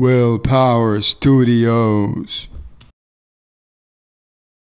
Willpower Studios.